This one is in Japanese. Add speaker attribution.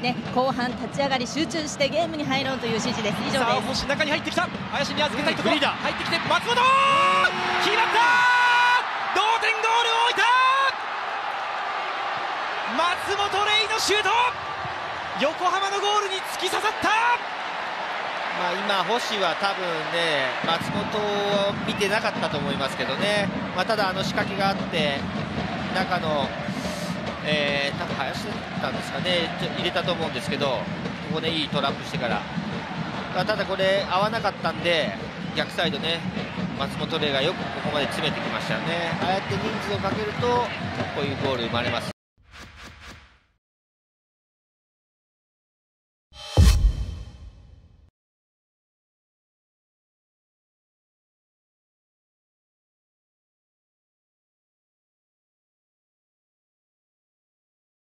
Speaker 1: ですね。後半立ち上がり集中してゲームに入ろうという指示です。以上
Speaker 2: さあ
Speaker 1: です
Speaker 2: 星中に入ってきた。林に預けたいところ、入ってきて松本!決まった!同点ゴールを置いた!松本レイのシュート!横浜のゴールに突き刺さった!
Speaker 3: まあ、今、星は多分ね、松本を見てなかったと思いますけどね、まあ、ただ、あの仕掛けがあって、中の、えー、多分林だったんですかね、入れたと思うんですけど、ここでいいトラップしてから、まあただこれ、合わなかったんで、逆サイドね、松本玲がよくここまで詰めてきましたよね、ああやって人数をかけると、こういうゴール生まれます。